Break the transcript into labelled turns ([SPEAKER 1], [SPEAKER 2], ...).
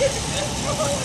[SPEAKER 1] すごい